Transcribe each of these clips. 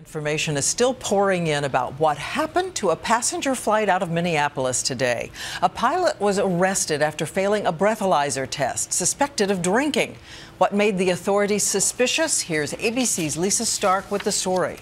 Information is still pouring in about what happened to a passenger flight out of Minneapolis today. A pilot was arrested after failing a breathalyzer test, suspected of drinking. What made the authorities suspicious? Here's ABC's Lisa Stark with the story.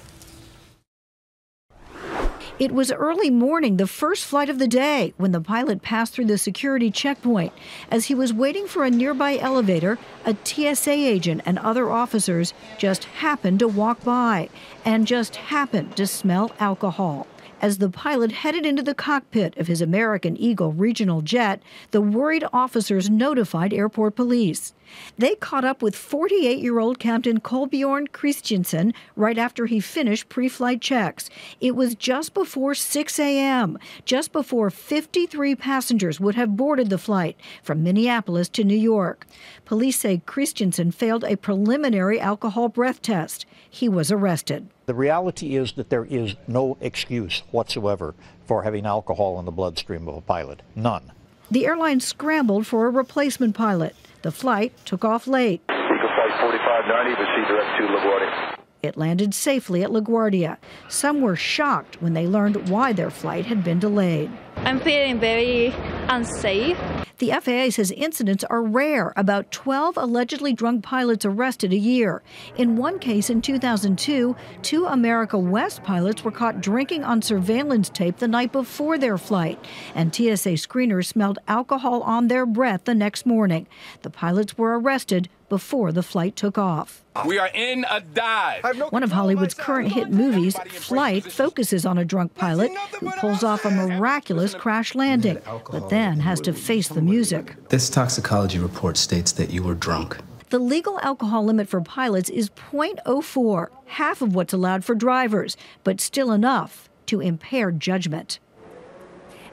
It was early morning, the first flight of the day, when the pilot passed through the security checkpoint. As he was waiting for a nearby elevator, a TSA agent and other officers just happened to walk by and just happened to smell alcohol. As the pilot headed into the cockpit of his American Eagle regional jet, the worried officers notified airport police. They caught up with 48 year old Captain Kolbjorn Kristiansen right after he finished pre flight checks. It was just before 6 a.m., just before 53 passengers would have boarded the flight from Minneapolis to New York. Police say Kristiansen failed a preliminary alcohol breath test. He was arrested. The reality is that there is no excuse whatsoever for having alcohol in the bloodstream of a pilot. None. The airline scrambled for a replacement pilot. The flight took off late. Eagle Flight 4590, proceed direct to LaGuardia. It landed safely at LaGuardia. Some were shocked when they learned why their flight had been delayed. I'm feeling very unsafe. The FAA says incidents are rare, about 12 allegedly drunk pilots arrested a year. In one case in 2002, two America West pilots were caught drinking on surveillance tape the night before their flight, and TSA screeners smelled alcohol on their breath the next morning. The pilots were arrested before the flight took off. We are in a dive. One of Hollywood's current hit movies, Flight, focuses on a drunk pilot who pulls off a miraculous crash landing, but then has to face the music. This toxicology report states that you were drunk. The legal alcohol limit for pilots is 0.04, half of what's allowed for drivers, but still enough to impair judgment.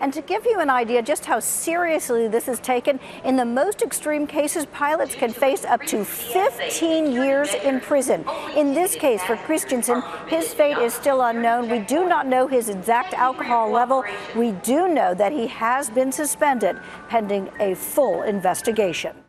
And to give you an idea just how seriously this is taken, in the most extreme cases, pilots can face up to 15 years in prison. In this case, for Kristiansen, his fate is still unknown. We do not know his exact alcohol level. We do know that he has been suspended pending a full investigation.